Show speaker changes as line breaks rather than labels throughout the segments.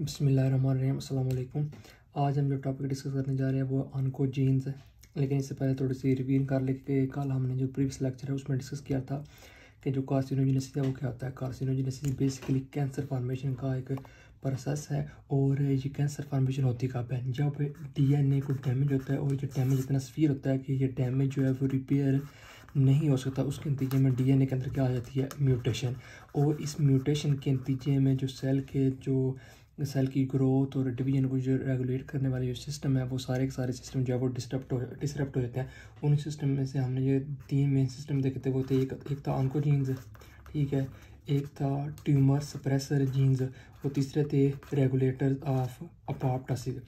बसमीम अल्लाम आज हम जो टॉपिक डिस्कस करने जा रहे हैं, वो अनको जीन्स है। लेकिन इससे पहले थोड़ी सी रिवीन कर ले कि कल हमने जो प्रीवियस लेक्चर है, उसमें डिस्कस किया था कि जो कार्सिनोजिनसिस है, वो क्या होता है। कार्सिनोजिनसिस बेसिकली कैंसर फॉर्मेशन का एक प्रोसेस है और ये कैंसर फॉर्मेशन होती कब है? जब डीएनए को डैमेज होता है और जो डैमेज इतना सफीर होता है कि ये डैमेज जो है, वो रिपेयर नहीं हो सकता। उसके नतीजे में डीएनए के अंदर क्या आ जाती है? म्यूटेशन और इस म्यूटेशन के नतीजे में जो सेल के जो सेल की ग्रोथ और डिवीज़न को जो रेगुलेट करने वाले जो सिस्टम है, वो सारे के सारे सिस्टम जो है वो डिस्टर्ब हो डिस्टर्ब हो जाते हैं। उन सिस्टम में से हमने ये तीन मेन सिस्टम देखे थे, वो थे एक एक था ऑनकोजीन्स ठीक है। एक था ट्यूमर सप्रेसर जीन्स और तीसरे थे रेगुलेटर ऑफ़ अपाप्टासिक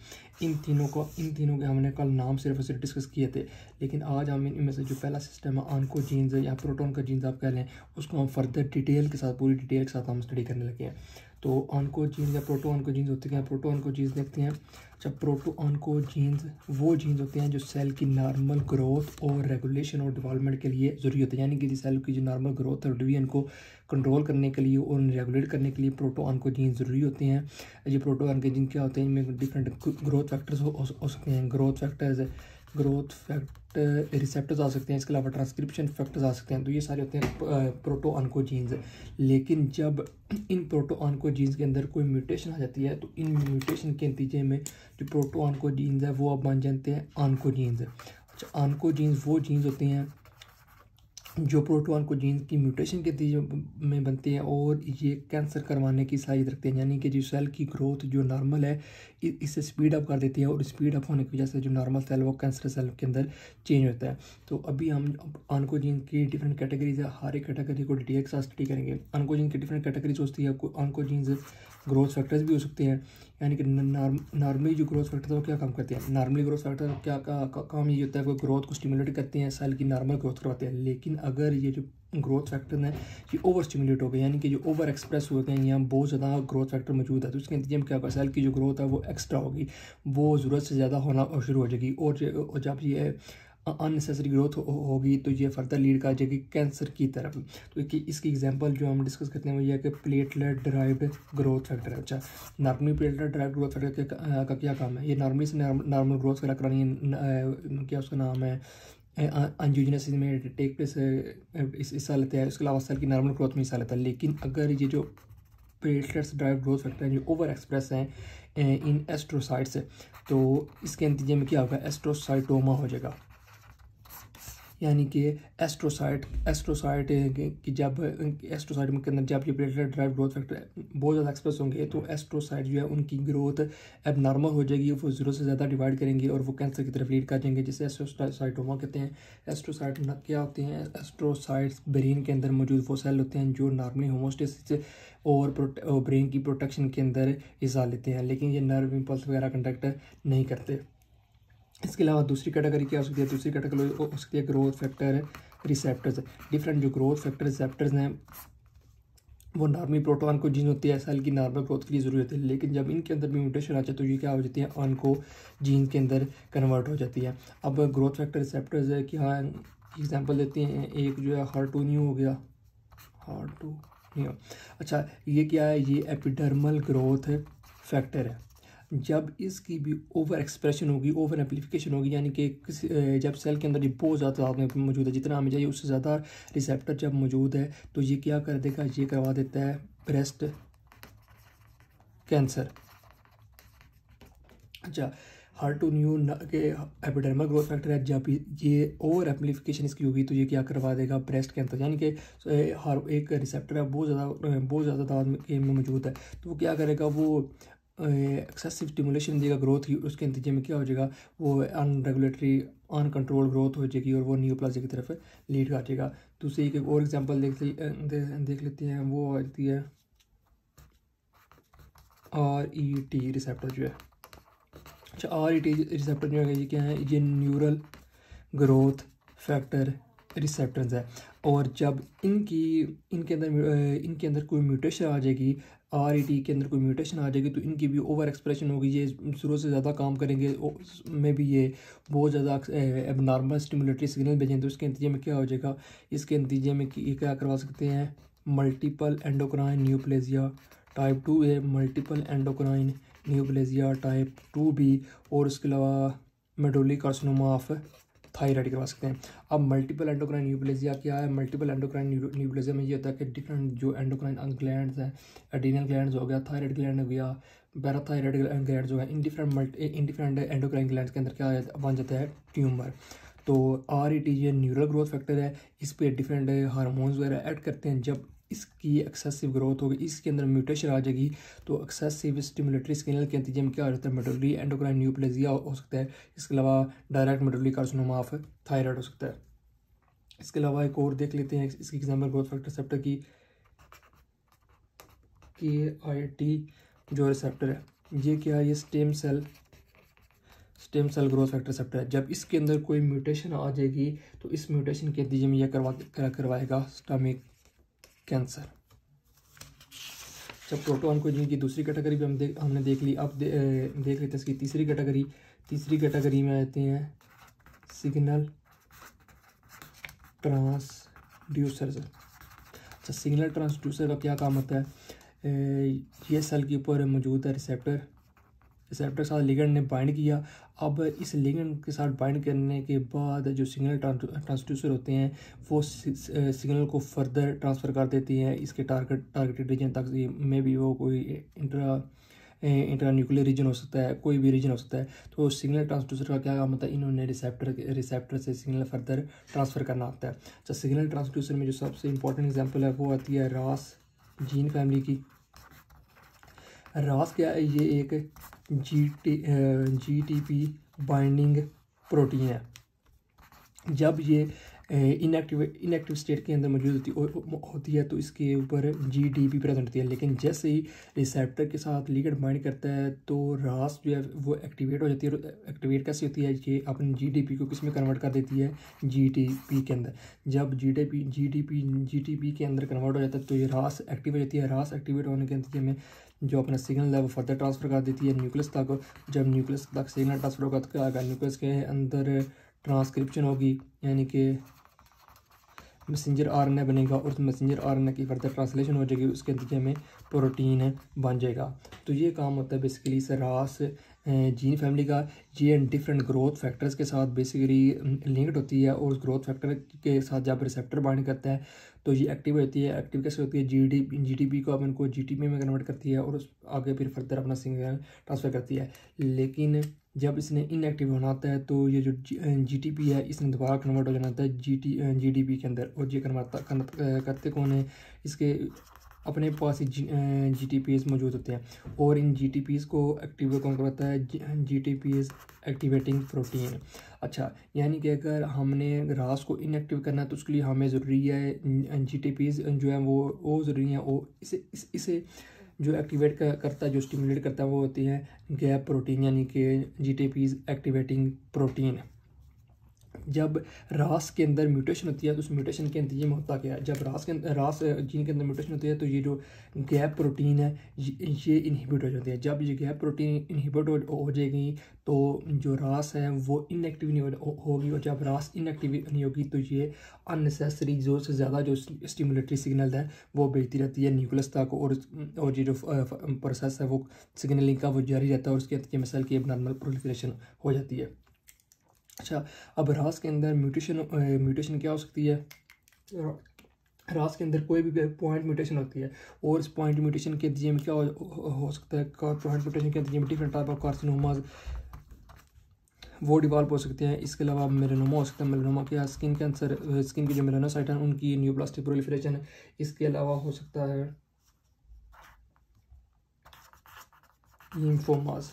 इन तीनों को, इन तीनों के हमने कल नाम सिर्फ़ और सिर्फ़ डिस्कस किए थे, लेकिन आज हम इनमें से जो पहला सिस्टम है आनको जीन्स या प्रोटोन का जीन्स आप कह लें, उसको हम फर्दर डिटेल के साथ, पूरी डिटेल के साथ हम स्टडी करने लगे हैं। तो ऑनको जीन्स या प्रोटो ऑनको जीन्स होते हैं प्रोटो ऑनको जीन्स देखते हैं। जब प्रोटो ऑनको जीन्स वो जीन्स होते हैं जो सेल की नॉर्मल ग्रोथ और रेगुलेशन और डेवलपमेंट के लिए ज़रूरी होते हैं। यानी कि सेल की जो नॉर्मल ग्रोथ और डिवीज़न को कंट्रोल करने के लिए और रेगुलेट करने के लिए प्रोटो ऑनको जीन्स ज़रूरी होते हैं। ये प्रोटो ऑनको जीन क्या होते हैं? इनमें डिफरेंट ग्रोथ फैक्टर्स हो सकते हैं। Growth factors growth factor receptors आ सकते हैं, इसके अलावा ट्रांसक्रिप्शन फैक्टर्स आ सकते हैं। तो ये सारे होते हैं प्रोटो ऑनको जीन्स लेकिन जब इन प्रोटो ऑनको जीन्स के अंदर कोई म्यूटेशन आ जाती है तो इन म्यूटेशन के नतीजे में जो प्रोटो ऑनको जीन्स है, वो अब बन जाते हैं ऑनको जीन्स अच्छा ऑनको जीन्स वो जीन्स होते हैं जो प्रोटोन को जीन की म्यूटेशन के नतीजे में बनते हैं और ये कैंसर करवाने की सलाहियत रखते हैं, यानी कि जो सेल की ग्रोथ जो नॉर्मल है इसे स्पीड अप कर देती है और स्पीड अप होने की वजह से जो नॉर्मल सेल वो कैंसर सेल के अंदर चेंज होता है। तो अभी हम आनकोजीन की डिफरेंट कैटेगरीज है, हर एक कैटेगरी को डिटेल के साथ स्टडी करेंगे। आनकोजीन की डिफरेंट कैटेगरीज होती है आनकोजीन ग्रोथ फैक्टर्स भी हो सकते हैं। यानी कि नॉर्मली जो ग्रोथ फैक्टर है वो क्या काम करते हैं? नॉर्मली ग्रोथ फैक्टर क्या का, का, काम ये होता है कोई ग्रोथ को स्टिमुलेट करते हैं सेल की नॉर्मल ग्रोथ करवाते हैं। लेकिन अगर ये जो ग्रोथ फैक्टर है ये ओवर स्टिमुलेट हो गए यानी कि जो ओवर एक्सप्रेस हो गए यहाँ बहुत ज़्यादा ग्रोथ फैक्टर मौजूद है तो उसके नतीजे में क्या होगा? सेल की जो ग्रोथ है वो एक्स्ट्रा होगी वो ज़रूरत से ज़्यादा होना शुरू हो जाएगी। और जब ये अननेसेसरी ग्रोथ होगी तो ये फर्दर लीड कर जाएगी कैंसर की तरफ़। तो इसकी एग्जांपल जो हम डिस्कस करते हैं वो ये है कि प्लेटलेट ड्राइव्ड ग्रोथ फैक्टर अच्छा normally platelet derived growth factor का क्या काम है? ये नॉर्मली से नॉर्मल ग्रोथ करा करानी है क्या उसका नाम है? अंजूजनसिस में टेक प्लेस हिस्सा लेते हैं, उसके अलावा सेल की नॉर्मल ग्रोथ में हिस्सा लेता है। लेकिन अगर ये जो प्लेटलेट्स ड्राइव ग्रोथ फैक्टर हैं, जो ओवर एक्सप्रेस हैं इन एस्ट्रोसाइट्स तो इसके नतीजे में क्या होगा? एस्ट्रोसाइटोमा हो जाएगा। यानी कि एस्ट्रोसाइट एस्ट्रोसाइट की जब, एस्ट्रोसाइट के अंदर जब ये प्लेटलेट ड्राइव ग्रोथ फैक्टर बहुत ज़्यादा एक्सप्रेस होंगे तो एस्ट्रोसाइट जो है उनकी ग्रोथ अब नॉर्मल हो जाएगी, वो ज़ीरो से ज़्यादा डिवाइड करेंगे और वो कैंसर की तरफ़ लीड कर जाएँगे, जिसे एस्ट्रोसाइटोमा कहते हैं। एस्ट्रोसाइट क्या होते हैं? एस्ट्रोसाइट्स ब्रेन के अंदर मौजूद वो सेल होते हैं जो नॉर्मली होमोस्टेसिस और ब्रेन की प्रोटेक्शन के अंदर हिस्सा लेते हैं, लेकिन ये नर्व इम्पल्स वगैरह कंडक्ट नहीं करते। इसके अलावा दूसरी कैटेगरी क्या हो सकती है, दूसरी कैटेगरी हो सकती है ग्रोथ फैक्टर रिसेप्टर्स डिफरेंट जो ग्रोथ फैक्टर रिसेप्टर्स हैं, वो नॉर्मली प्रोटोन को जीन होती है सेल की नॉर्मल ग्रोथ के लिए ज़रूरी होती है, लेकिन जब इनके अंदर भी म्यूटेशन आ जाए तो ये क्या हो जाती है अन को जीन के अंदर कन्वर्ट हो जाती है। अब ग्रोथ फैक्टर रिसेप्टर्स है कि हाँ एग्जांपल देते हैं, एक जो है हार्ट टू न्यू हो गया। हार्टोनियो अच्छा ये क्या है, ये एपिडर्मल ग्रोथ फैक्टर है। जब इसकी भी ओवर एक्सप्रेशन होगी ओवर एम्पलीफिकेशन होगी, यानी कि जब सेल के अंदर ये बहुत ज़्यादा मौजूद है जितना हमें चाहिए, उससे ज़्यादा रिसेप्टर जब मौजूद है तो ये क्या कर देगा? ये करवा देता है ब्रेस्ट कैंसर अच्छा हार्टोन्यू के एपिडर्मल ग्रोथ फैक्टर है, जब ये ओवर एम्पलीफिकेशन इसकी होगी तो ये क्या करवा देगा? ब्रेस्ट कैंसर यानी कि हर एक रिसेप्टर है बहुत ज़्यादा बहुत ज़्यादा तादाद में मौजूद है। तो वो क्या करेगा? वो एक्सेसिव स्टिमुलेशन देगा ग्रोथ की उसके नतीजे में क्या हो जाएगा वो अनरेगुलेटरी अनकंट्रोल ग्रोथ हो जाएगी और वो न्यूप्लाजी की तरफ़ लीड कर जाएगा। दूसरी एक और एग्जांपल देख दे, देख लेते हैं वो आती है आर ई टी रिसेप्टर जो है। अच्छा आर ई टी रिसेप्टर जो है ये क्या है? ये न्यूरल ग्रोथ फैक्टर रिसेप्टर्स है। और जब इनकी, इनके अंदर इनके अंदर कोई म्यूटेशन आ जाएगी आर ई टी के अंदर कोई म्यूटेशन आ जाएगी तो इनकी भी ओवर एक्सप्रेशन होगी, ये शुरू से ज़्यादा काम करेंगे। में भी ये बहुत ज़्यादा अब नॉर्मल स्टिमुलेटरी सिग्नल भेजें तो इसके नतीजे में क्या हो जाएगा? इसके नतीजे में क्या करवा सकते हैं? Multiple endocrine neoplasia type two A multiple endocrine neoplasia type two B और उसके अलावा मेडोली कार्सिनोमा ऑफ़ थायराइड करवा सकते हैं। अब मल्टीपल एंडोक्राइन न्यूप्लेजिया क्या है? मल्टीपल एंडोक्राइन न्यूप्लेजिया में ये होता है कि डिफरेंट जो एंडोक्राइन ग्लैंड्स हैं एडिनल ग्लैंड हो गया थायराइड ग्लैंड हो गया पैराथायराइड ग्लैंड जो है इन डिफरेंट मल्टी इन डिफरेंट एंडोक्राइन ग्लैंड के अंदर क्या बन जाता है ट्यूमर तो आर ई टी ये न्यूरल ग्रोथ फैक्टर है, इस पर डिफरेंट हारमोन्स वगैरह ऐड करते हैं। जब इसकी एक्सेसिव ग्रोथ होगी, इसके अंदर म्यूटेशन आ जाएगी। तो एक्सेसिव स्टिमुलेटरी स्किनल के नतीजे में क्या हो जाता है? मेडोली एंडोक्राइन न्यूप्लेजिया हो सकता है। इसके अलावा direct medullary carcinoma of thyroid हो सकता है। इसके अलावा एक और देख लेते हैं, इसकी एग्ज़ाम्पल ग्रोथ फैक्टर सेप्टर की के आई टी जो रिसेप्टर है। ये क्या है? ये stem cell stem cell growth factor receptor है। जब इसके अंदर कोई म्यूटेशन आ जाएगी तो इस म्यूटेशन के नतीजे में यह करवा करवाएगा? स्टमिक कैंसर। जब प्रोटोन को जिनकी दूसरी कैटेगरी भी हम देख हमने देख ली अब दे, देख लेते हैं इसकी तीसरी कैटेगरी। तीसरी कैटेगरी में आते हैं सिग्नल ट्रांसड्यूसर अच्छा सिग्नल ट्रांसड्यूसर का क्या काम होता है? ये सेल के ऊपर मौजूद है रिसेप्टर। रिसेप्टर के साथ लिगेंड ने बाइंड किया। अब इस लिगेंड के साथ बाइंड करने के बाद जो सिग्नल ट्रांसड्यूसर होते हैं, वो सिग्नल को फर्दर ट्रांसफ़र कर देती हैं। इसके टारगेट टारगेटेड रीजन तक मे भी वो कोई इंट्रा इंट्रा न्यूक्लियर रीजन हो सकता है, कोई भी रीजन हो सकता है। तो सिग्नल ट्रांसड्यूसर का क्या काम होता है? इन्होंने रिसेप्टर रिसेप्टर से सिग्नल फर्दर ट्रांसफ़र करना होता है। तो सिग्नल ट्रांसड्यूसर में जो सबसे इंपॉर्टेंट एग्ज़ाम्पल है, वो आती है रास जीन फैमिली की। रास क्या है? ये एक G T G T P binding protein है। जब ये इनएक्टिव इनएक्टिव स्टेट के अंदर मौजूद होती होती है तो इसके ऊपर जी डी पी प्रेजेंट होती है। लेकिन जैसे ही रिसेप्टर के साथ लिगेंड बाइंड करता है तो रास जो है, वो एक्टिवेट हो जाती है, और एक्टिवेट कैसे होती है, ये अपने जी डी पी को किसमें कन्वर्ट कर देती है? जी टी पी के अंदर। जब G D P G D P G T P के अंदर कन्वर्ट हो जाता है तो ये रास एक्टिव हो जाती है। रास एक्टिवेट होने के अंदर में जो अपना सिग्नल है वो फर्दर ट्रांसफ़र कर देती है न्यूक्लियस तक। जब न्यूक्लियस तक सिग्नल ट्रांसफ़र होगा तो अगर न्यूक्लियस के अंदर ट्रांसक्रिप्शन होगी, यानी कि मैसेंजर आर एन ए बनेगा और मैसेंजर आर एन ए की फर्दर ट्रांसलेशन हो जाएगी, उसके नतीजे में प्रोटीन बन जाएगा। तो ये काम होता है बेसिकली सरास जीन फैमिली का, ये डिफरेंट ग्रोथ फैक्टर्स के साथ बेसिकली लिंक्ड होती है और उस ग्रोथ फैक्टर के साथ जब रिसेप्टर बाइंड करता है तो ये एक्टिव होती है। एक्टिव कैसे होती है? G D G T P को अब इनको जी टी पी में कन्वर्ट करती है और उस आगे फिर फर्दर अपना सिग्नल ट्रांसफ़र करती है। लेकिन जब इसने इनएक्टिव होना आता है तो ये जो जी टी पी है, इसने दोबारा कन्वर्ट हो जाना आता है G T G D P के अंदर। और ये कन्वर्ट करते कौन है? इसके अपने पास ही जी टी पी एस मौजूद होते हैं और इन जी टी पी एस को एक्टिव कौन करवाता है? G T P S activating protein अच्छा यानी कि अगर हमने रास को इनएक्टिव करना है तो उसके लिए हमें ज़रूरी है जी टी पी एस जो है वो वो ज़रूरी है वो इसे इस, इसे जो एक्टिवेट कर करता है जो स्टिमुलेट करता है वो होती है गैप प्रोटीन यानी कि G T P activating protein जब रास के अंदर म्यूटेशन होती है तो उस म्यूटेशन के नतीजे में होता क्या है? जब रास के रास जीन के अंदर म्यूटेशन होती है तो ये जो गैप प्रोटीन है ये इनहिबिट हो जाती है। जब ये गैप प्रोटीन इनहिबिट हो, हो जाएगी तो जो रास है वो इनएक्टिव नहीं होगी और जब रास इनएक्टिव नहीं होगी तो ये अननेसेसरी जो से ज़्यादा जो स्टिमुलेटरी सिग्नल है वो भेजती रहती है न्यूक्लियस तक और और ये जो प्रोसेस है वो सिग्नलिंग का वो जारी रहता है और उसके नतीजे में सेल की नॉर्मल प्रोलिफरेशन हो जाती है। अच्छा अब रास के अंदर म्यूटेशन म्यूटेशन क्या हो सकती है? रास के अंदर कोई भी पॉइंट म्यूटेशन होती है और इस पॉइंट म्यूटेशन के नतीजे में क्या हो, हो सकता है? पॉइंट म्यूटेशन के नतीजे में डिफरेंट टाइप ऑफ़ कार्सिनोमाज वो डिवॉल्व हो सकते हैं। इसके अलावा मेलेनोमा हो सकता है। मेलेनोमा क्या स्किन कैंसर स्किन की जो मेलेनोसाइट है उनकी न्यू प्लास्टिक प्रोलिफरेशन है। इसके अलावा हो सकता है लिम्फोमास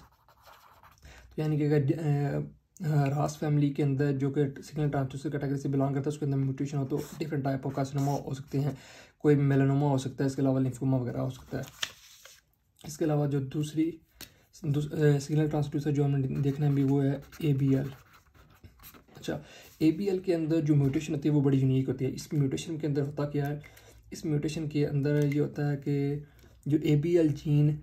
तो यानी कि अगर रास फैमिली के अंदर जो कि सिग्नल ट्रांसड्यूसर कैटेगरी से बिलोंग करता है, उसके अंदर म्यूटेशन हो तो डिफरेंट टाइप ऑफ़ कार्सिनोमा हो सकते हैं। कोई मेलानोमा हो सकता है, इसके अलावा लिम्फोमा वगैरह हो सकता है। इसके अलावा जो दूसरी सिग्नल ट्रांसड्यूसर जो हमें देखना है भी वो है ए बी एल अच्छा ए बी एल के अंदर जो म्यूटेशन होती है, वो बड़ी यूनिक होती है। इस म्यूटेशन के अंदर होता क्या है? इस म्यूटेशन के अंदर ये होता है कि जो A B L gene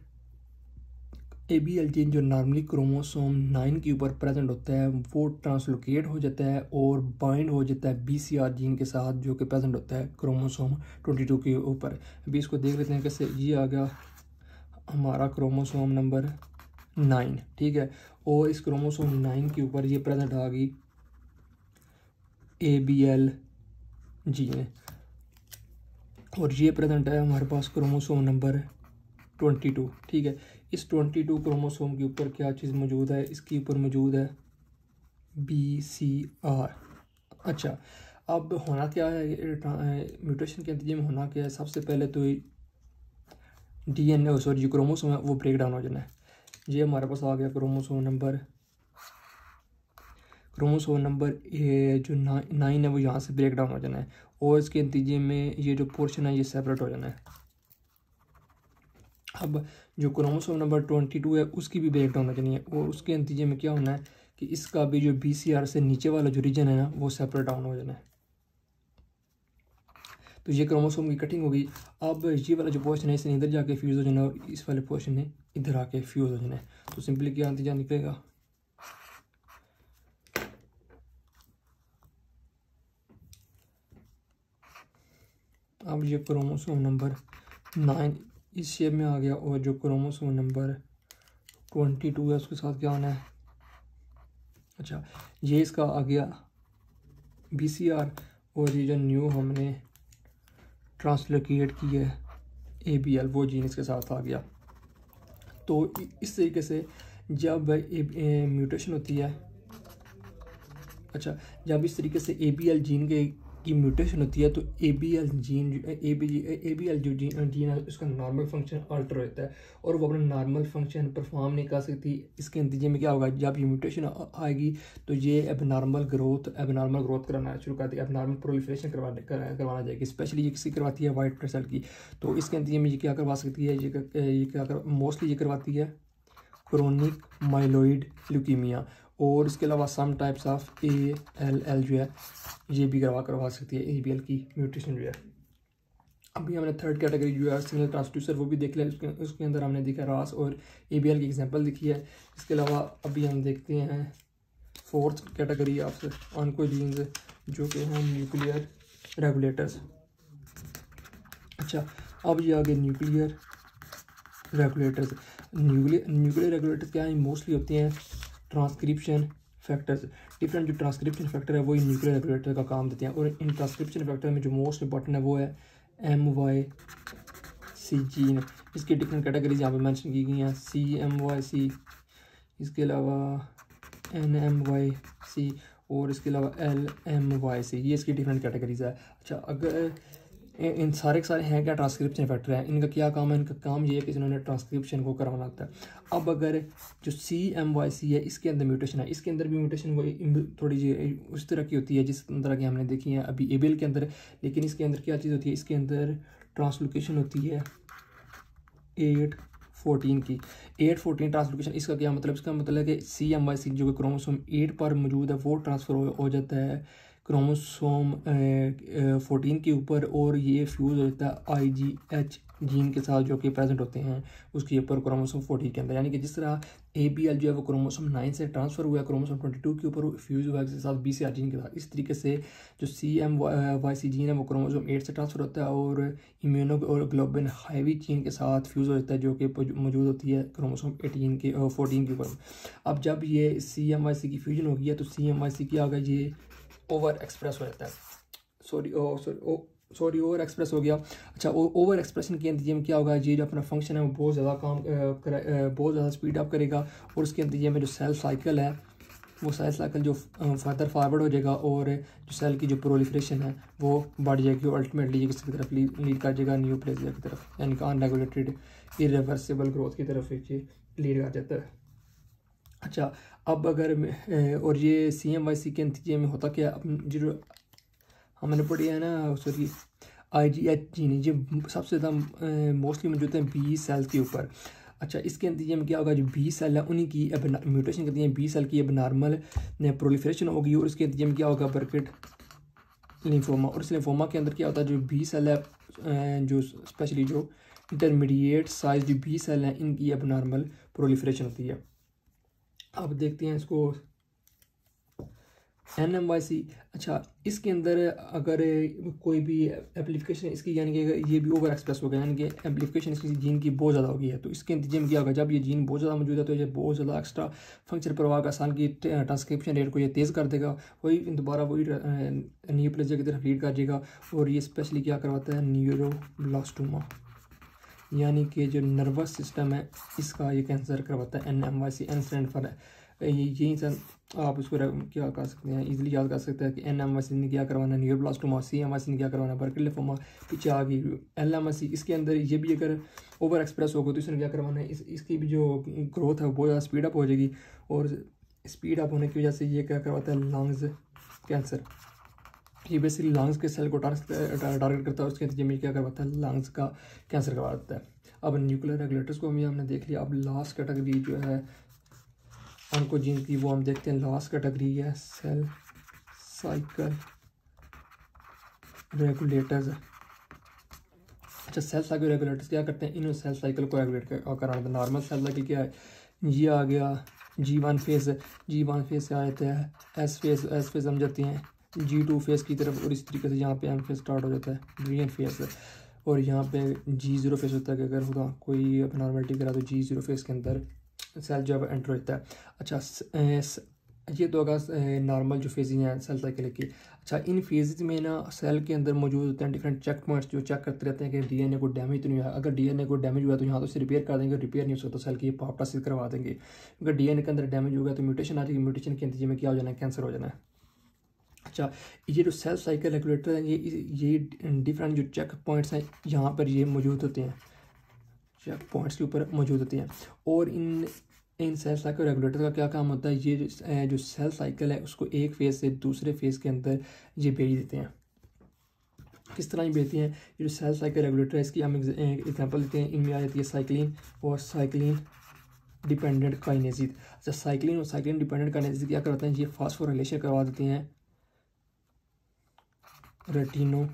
A B L gene जो नॉर्मली क्रोमोसोम नाइन के ऊपर प्रेजेंट होता है, वो ट्रांसलोकेट हो जाता है और बाइंड हो जाता है बी सी आर जीन के साथ जो कि प्रेजेंट होता है क्रोमोसोम ट्वेंटी टू के ऊपर। अभी इसको देख लेते हैं कैसे, ये आ गया हमारा क्रोमोसोम नंबर नाइन ठीक है? और इस क्रोमोसोम नाइन के ऊपर ये प्रेजेंट आ गई ए बी एल जीन और ये प्रेजेंट है हमारे पास क्रोमोसोम नंबर ट्वेंटी टू ठीक है? इस ट्वेंटी टू क्रोमोसोम के ऊपर क्या चीज़ मौजूद है? इसके ऊपर मौजूद है बी सी आर अच्छा अब होना क्या है? म्यूटेशन के नतीजे में होना क्या है? सबसे पहले तो डी एन ए सॉरी, जो क्रोमोसोम है, वो ब्रेक डाउन हो जाना है। ये हमारे पास आ गया chromosome number. Chromosome number A जो नाइन है, वो यहाँ से ब्रेक डाउन हो जाना है। और इसके नतीजे में ये जो पोर्शन है, ये सेपरेट हो जाना है। अब जो क्रोमोसोम नंबर ट्वेंटी टू है, उसकी भी ब्रेक डाउन हो जानी है और उसके नतीजे में क्या होना है कि इसका भी जो बी सी आर से नीचे वाला जो रीजन है ना, वो सेपरेट डाउन हो जाना है। तो ये क्रोमोसोम की कटिंग होगी अब ये वाला जो पोर्शन है, इसने इधर जाके फ्यूज़ हो जाना और इस वाले पोर्शन ने इधर आके फ्यूज़ हो जाना है। तो सिंपली क्या नतीजा निकलेगा? अब ये क्रोमोसोम नंबर नाइन इस शेप में आ गया और जो क्रोमोसोम नंबर ट्वेंटी टू है, उसके साथ क्या होना है? अच्छा ये इसका आ गया बी सी आर और ये जो न्यू हमने ट्रांसलोकेट की है ए बी एल वो जीन इसके साथ आ गया। तो इस तरीके से जब म्यूटेशन होती है अच्छा जब इस तरीके से ए बी एल जीन के की म्यूटेशन होती है तो A B L gene A B G A B L जो जीन जीन है, उसका नॉर्मल फ़ंक्शन अल्टर होता है और वो अपना नॉर्मल फ़ंक्शन परफॉर्म नहीं कर सकती। इसके नतीजे में क्या होगा, जब ये म्यूटेशन आएगी तो ये अब नॉर्मल ग्रोथ अब नॉर्मल ग्रोथ कराना शुरू करती है अब नॉर्मल प्रोलिफरेशन करवाने जाएगी। स्पेशली ये किसी करवाती है वाइट प्रेसल की। तो इसके नतीजे में ये क्या करवा सकती है, ये ये क्या मोस्टली ये करवाती है क्रोनिक माइलोइड ल्यूकीमिया और इसके अलावा some types of A L L जो है, ये भी करवा करवा सकती है ए बी एल की म्यूट्रिशन जो है। अभी हमने थर्ड कैटेगरी जो है सिग्नल ट्रांसड्यूसर वो भी देख लिया। उसके उसके अंदर हमने देखा रास और ए बी एल की एग्ज़ाम्पल दिखी है। इसके अलावा अभी हम देखते हैं फोर्थ कैटेगरी ऑफ़ ऑनकोजीन्स जो कि हैं न्यूक्लियर रेगुलेटर्स अच्छा अब ये आगे nuclear regulators nuclear nuclear regulators क्या है? मोस्टली होते हैं ट्रांसक्रिप्शन फैक्टर्स डिफरेंट जो ट्रांसक्रिप्शन फैक्टर है वो न्यूक्लियर रेगुलेटर का काम देते हैं। और इन ट्रांसक्रिप्शन फैक्टर में जो मोस्ट इंपॉर्टेंट है, वो है एम वाई सी जी इसकी डिफरेंट कैटेगरीज यहाँ पे मेंशन की गई हैं। सी एम वाई सी इसके अलावा एन एम वाई सी और इसके अलावा एल एम वाई सी ये इसकी डिफरेंट कैटेगरीज है। अच्छा अगर इन सारे के सारे हैं क्या ट्रांसक्रिप्शन फैक्टर है? इनका क्या काम है? इनका काम ये है कि इन्होंने ट्रांसक्रिप्शन को करवाना होता है। अब अगर जो सी एम वाई सी है, इसके अंदर म्यूटेशन है। इसके अंदर भी म्यूटेशन वो थोड़ी जी, उस तरह की होती है जिस तरह की हमने देखी है अभी एबेल के अंदर। लेकिन इसके अंदर क्या चीज़ होती है? इसके अंदर ट्रांसलोकेशन होती है एट फोर्टीन की। एट फोर्टीन ट्रांसलोकेशन इसका क्या मतलब? इसका मतलब है कि सी एम वाई सी जो क्रोमोसोम एट पर मौजूद है, वो ट्रांसफ़र हो जाता है क्रोमोसोम फोर्टीन के ऊपर और ये फ्यूज़ हो जाता है आई जी एच जीन के साथ जो कि प्रेजेंट होते हैं, उसके ऊपर क्रोमोसोम फोर्टीन के अंदर। यानी कि जिस तरह ए बी एल जो है वो क्रोमोसोम नाइन से ट्रांसफ़र हुआ है, क्रोमोसोम ट्वेंटी टू के ऊपर फ्यूज़ हुआ है साथ बी सी आर जीन के साथ। इस तरीके से जो C M Y C gene है, वो क्रोमोसोम एट से ट्रांसफ़र होता है और इम्यूनो और ग्लोबिन हाईवी जीन के साथ फ्यूज़ हो जाता है, जो कि मौजूद होती है क्रोमोसोम एटीन के फोर्टीन के ऊपर। अब जब ये सी एम वाई सी की फ्यूजन होगी तो सी एम वाई सी की आ गया ये ओवर एक्सप्रेस हो जाता है। Sorry sorry sorry over express हो गया। अच्छा ओवर एक्सप्रेशन के नतीजे में क्या होगा? ये जो अपना फ़ंक्शन है, वो बहुत ज़्यादा काम बहुत ज़्यादा स्पीड अप करेगा। और उसके नतीजे में जो सेल साइकिल है, वो सेल साइकिल जो फर्दर फॉरवर्ड हो जाएगा और जो सेल की जो प्रोलिफ्रेशन है, वो बढ़ जाएगी और अल्टीमेटली ये किसी की तरफ़ लीड कर जाएगा? न्यू प्लेजिया की तरफ़, यानी कि अनरेगुलेटेड इरिवर्सिबल ग्रोथ की तरफ़ लीड कर जाता है। अच्छा अब अगर और ये सी एम वाई सी के नतीजे में होता क्या? जो हमने पढ़ी है ना sorry I ji H G नहीं, ये सबसे ज़्यादा मोस्टली मौजूद हैं बी सेल के ऊपर। अच्छा इसके नतीजे में क्या होगा? जो बी सेल है, उन्हीं की अब म्यूटेशन करती हैं। बी सेल की अब नॉर्मल प्रोलिफरेशन होगी, और इसके नतीजे में क्या होगा? बर्केट लिम्फोमा और इस लिम्फोमा के अंदर क्या होता है? जो बी सेल है जो स्पेशली जो इंटरमीडिएट साइज़ जो बी सेल हैं, इनकी अब नॉर्मल प्रोलिफरेशन होती है। अब देखते हैं इसको। एन एम वाई सी अच्छा इसके अंदर अगर कोई भी एप्लीकेशन इसकी, यानी कि ये भी ओवर एक्सप्रेस हो गया, यानी कि एप्लीकेशन इसकी जीन की बहुत ज़्यादा हो गई है तो इसके नतीजे में क्या होगा? जब ये जीन बहुत ज़्यादा मौजूद है तो ये बहुत ज़्यादा एक्स्ट्रा फ़ंक्शन प्रवाह का आसान की ट्रांसक्रिप्शन रेट को ये तेज़ कर देगा, वही दोबारा वही न्यू प्लेजर की तरफ़ लीड कर देगा, और ये स्पेशली क्या करवाता है? न्यूरोब्लास्टोमा यानी कि जो नर्वस सिस्टम है, इसका ये कैंसर करवाता है N M Y C N stand for यही सर आप उसको क्या कर सकते हैं इजीली याद कर सकते हैं कि एन एम एस ने क्या करवाना न्यूरोब्लास्टोमा सी एम एस ने क्या करवाना बर्किलोफोमा पीछे आ गई एल एम एस इसके अंदर ये भी अगर ओवर एक्सप्रेस होगा तो इसने क्या करवाना है, इस, इसकी भी जो ग्रोथ है वो ज़्यादा स्पीड अप हो जाएगी और स्पीड अप होने की वजह से ये क्या करवाता है लंग्स कैंसर ये बेसिकली लंग्स के सेल को टारगेट करता है उसके नतीजे में क्या करवाता है लंग्स का कैंसर करवा देता है। अब न्यूक्लियर रेगुलेटर्स को भी हमने देख लिया। अब लास्ट कैटेगरी जो है उनको जिनकी वो हम देखते हैं। लास्ट कैटेगरी है सेल साइकिल रेगुलेटर्स अच्छा सेल साइकिल रेगुलेटर्स क्या करते हैं? इन सेल साइकिल को रेगुलेट कराना नॉर्मल सेल साइकिल क्या है? ये आ गया G one phase G one phase से आए थे। एस फ़ेज़ एस फ़ेज़ हम जाते हैं। जी टू फ़ेज़ की तरफ़ और इस तरीके से यहाँ पे एम फ़ेज़ स्टार्ट हो जाता है ग्रीन फ़ेज़ और यहाँ पे जी ज़ीरो फ़ेज़ होता है कि अगर खुदा कोई नॉर्मलिटी करा तो जी ज़ीरो फ़ेज़ के अंदर सेल जो है एंटर होता है। अच्छा स, ये तो अगर नॉर्मल जो फेजिंग हैं सेल साइकिल की। अच्छा इन फेजेज में ना सेल के अंदर मौजूद होते हैं डिफरेंट चेक पॉइंट्स जो चेक करते रहते हैं कि डीएनए को डैमेज तो नहीं हुआ। अगर डीएनए को डैमेज हुआ तो यहाँ तो उसे रिपेयर कर देंगे रिपेयर नहीं हो सकता सेल की वापस करवा देंगे। अगर डीएनए के अंदर डैमेज होगा तो म्यूटेशन आ जाएगी। म्यूटेशन के नतीजे में क्या हो जाना है? कैंसर हो जाना है। अच्छा ये जो सेल्फ साइकिल रेगुलेटर हैं, ये ये डिफरेंट जो चेक पॉइंट्स हैं, यहाँ पर ये मौजूद होते हैं। चेक पॉइंट्स के ऊपर मौजूद होते हैं। और इन इन सेल साइकिल रेगुलेटर का क्या काम होता है? ये जो सेल साइकिल है, उसको एक फ़ेज़ से दूसरे फ़ेज़ के अंदर ये भेज देते हैं। किस तरह ही भेजते हैं? ये जो सेल साइकिल रेगुलेटर है, इसकी हम एग्जांपल देते हैं। इनमें आ जाती है साइक्लिन और साइक्लिन डिपेंडेंट काइनेजिद अच्छा साइक्लिन और साइक्लिन डिपेंडेंट काइनेजिद क्या करते हैं? ये फास्फोरिलेशन करवा देते हैं। रेटिनो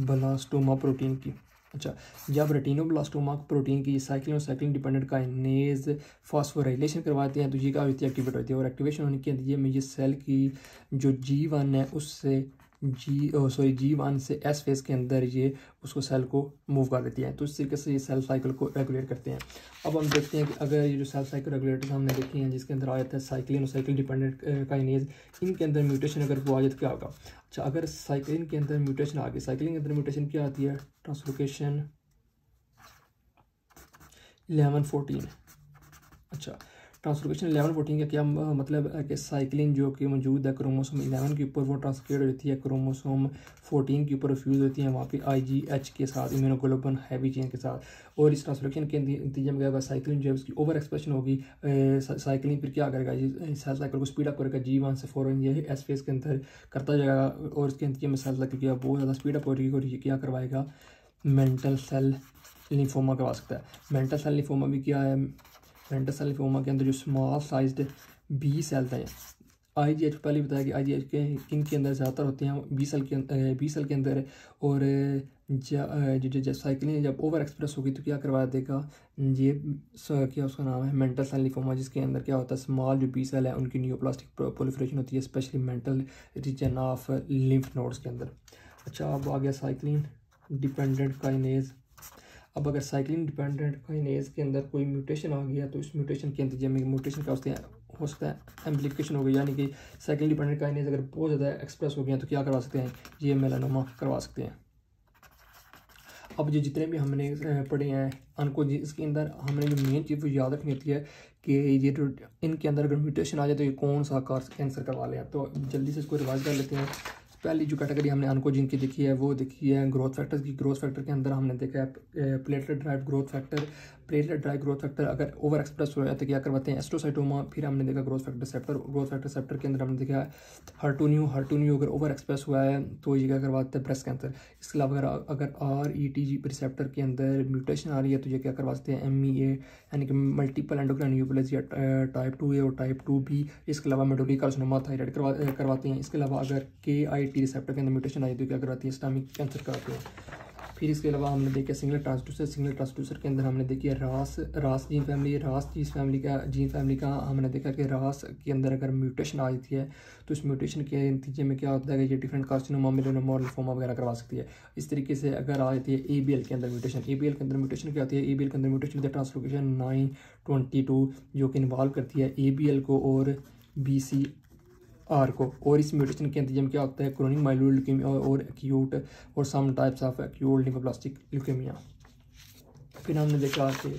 ब्लास्टोमा प्रोटीन की। अच्छा जब रेटिनोब्लास्टोमा प्रोटीन की साइक्लिन और साइक्लिन डिपेंडेंट काइनेज फॉस्फोराइलेशन करवाते हैं तो ये क्या होती है? एक्टिवेट होती है और एक्टिवेशन होने के ये में ये सेल की जो जी वन है, उससे जी सॉरी जी वन से एस फ़ेज़ के अंदर ये उसको सेल को मूव कर देती है। तो इस तरीके से ये सेल साइकिल को रेगुलेट करते हैं। अब हम देखते हैं कि अगर ये जो सेल साइकिल रेगुलेटर हमने देखे हैं, जिसके अंदर आ जाता है साइक्लिन और साइकिल डिपेंडेंट काइनेज इनके अंदर म्यूटेशन अगर वो आ जाए तो क्या होगा? अच्छा अगर साइक्लिन के अंदर म्यूटेशन आ गई साइक्लिन के अंदर म्यूटेशन क्या आती है? ट्रांसलोकेशन इलेवन फोर्टीन अच्छा ट्रांसलोकेशन इलेवन फोर्टीन का क्या मतलब है कि साइक्लिन जो कि मौजूद है क्रोमोसोम इलेवन के ऊपर, वो ट्रांसलेट होती है क्रोमोसोम फोर्टीन के ऊपर फ्यूज होती है, वहाँ पे आई जी एच के साथ इम्यूनोग्लोबन हैवी चेन के साथ। और इस ट्रांसलेशन के नतीजे में क्या होगा साइक्लिन जो है उसकी ओवर एक्सप्रेशन होगी साइक्लिन फिर क्या करेगा सेल साइकिल को स्पीड अप करेगा जी वन से फोर ये एस फेस के अंदर करता जाएगा, और इसके नतीजे में सेल साइकिल क्या बहुत ज़्यादा स्पीड अप हो रही है, और ये क्या करवाएगा मेंटल सेल लिफोमा करवा सकता है। मेंटल सेल लिफोमा भी क्या है पेंटा सेल लिफोमा के अंदर जो स्मॉल साइज़ बी सेल्स हैं। आई जी एच पहले बताया कि आई जी एच के इनके अंदर ज़्यादातर होते हैं बी सेल के बी सेल के अंदर। और, जो साइकिलिंग जब ओवर एक्सप्रेस होगी तो क्या करवा देगा? ये क्या उसका नाम है? मेंटल सेल लिफोमा जिसके अंदर क्या होता है? स्मॉल जो बी सेल है, उनकी न्यूप्लास्टिक पोलिफ्रेशन होती है specially mantle region of lymph nodes के अंदर। अच्छा अब आ गया साइकिलिंग डिपेंडेंट काइनेज अब अगर साइक्लिन डिपेंडेंट काइनेज के अंदर कोई म्यूटेशन आ गया तो इस म्यूटेशन के नतीजे में म्यूटेशन का उसके हो सकता है एम्पलीफिकेशन हो गई, यानी कि साइक्लिन डिपेंडेंट काइनेज अगर बहुत ज़्यादा एक्सप्रेस हो गया तो क्या करवा सकते हैं? ये मेलानोमा करवा सकते हैं। अब जो जितने भी हमने पढ़े हैं अनको इसके अंदर हमने जो मेन चीज़ वो याद रखनी होती है कि ये जो इनके अंदर अगर म्यूटेशन आ जाए तो ये कौन सा कैंसर करवा लें तो जल्दी से इसको रिवाइज कर लेते हैं। पहली जो कैटेगरी हमने अनकोजिन की देखी है, वो देखी है ग्रोथ फैक्टर्स की। ग्रोथ फैक्टर के अंदर हमने देखा है platelet derived growth factor platelet derived growth factor अगर ओवर एक्सप्रेस हो जाए तो क्या करवाते हैं? एस्ट्रोसाइटोमा, फिर हमने देखा growth factor receptor, growth factor receptor के अंदर हमने देखा हर्टोन्यू हर्टोन्यू अगर ओवर एक्सप्रेस हुआ है तो ये क्या करवाते हैं? Breast cancer. इसके अलावा अगर अगर R E T G receptor के अंदर म्यूटेशन आ रही है तो ये क्या करवाते हैं? एम ई ए यानी कि multiple endocrine neoplasia type two A और टाइप टू बी इसके अलावा मेडोली कार्सिनोमा थायराइड करवा, करवाते हैं। इसके अलावा अगर के आई टी रिसेप्टर के अंदर म्यूटेशन आई तो क्या करवाती है? इस्लामिक कैंसर कराते हैं। फिर इसके अलावा हमने देखा सिंगल ट्रांसड्यूसर सिंगल ट्रांसड्यूसर के अंदर हमने देखी RAS RAS gene family RAS gene family का जीन फैमिली का हमने देखा कि रास के अंदर अगर म्यूटेशन आ जाती है तो इस म्यूटेशन के नतीजे में क्या होता है कि ये डिफरेंट कार्सिनोमा मिलोनोमा और लिफोमा वगैरह करवा सकती है। इस तरीके से अगर आ जाती है ए बी एल के अंदर म्यूटेशन ए बी एल के अंदर म्यूटेशन क्या होती है? ए बी एल के अंदर mutation translocation nine twenty two जो कि इन्वॉल्व करती है ए बी एल को और बी सी आर को। और इस म्यूटेशन के नतीजे में क्या होता है? क्रोनिक माइलोड ल्यूकेमिया और एक्यूट और some types of acute lymphoblastic leukaemia फिर हमने देखा कि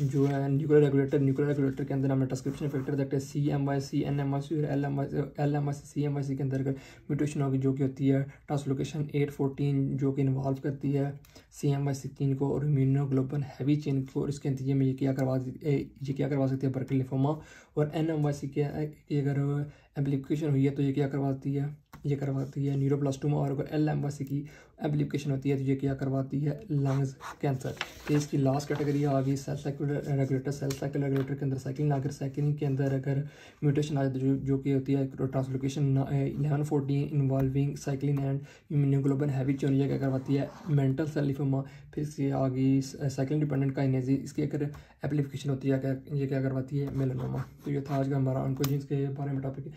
जो है न्यूक्लियर रेगुलेटर न्यूक्लियर रेगुलेटर के अंदर हमने ट्रांसक्रिप्शन फैक्टर देखते हैं C M Y C N M I C और L M I L M I C C M I C के अंदर म्यूटेशन होगी, जो कि होती है ट्रांसलोकेशन एट फोर्टीन जो कि इन्वॉल्व करती है सी एम आई तीन को और इम्यूनोग्लोबन हैवी चेन को, और इसके नतीजे में ये क्या करवा ये क्या करवा सकती है बर्कल लिफोमा और एन एम वाई सी के, अगर एप्लीकेशन हुई है तो ये क्या करवाती है? ये करवाती है। न्यूरोप्लास्टोमा और अगर एल एम्बासी की एप्लीकेशन होती है तो ये क्या करवाती है? लंग्स कैंसर तो इसकी लास्ट कैटेगरी आ गई cell cycle regulator cell cycle regulator के अंदर साइकिलिंग अगर साइकिलिंग के अंदर अगर म्यूटेशन आ जाए जो जो कि होती है translocation eleven fourteen involving cyclin and immunoglobulin heavy chain ये क्या करवाती है? मेंटल सेलिफोमा फिर इसकी आ गई साइकिलिंग डिपेंडेंट का काइनेजी इसकी अगर एप्लीकेशन होती है, क्या, ये क्या करवाती है? मेलानोमा तो ये था आज का हमारा ऑनकोजीन्स के बारे में टॉपिक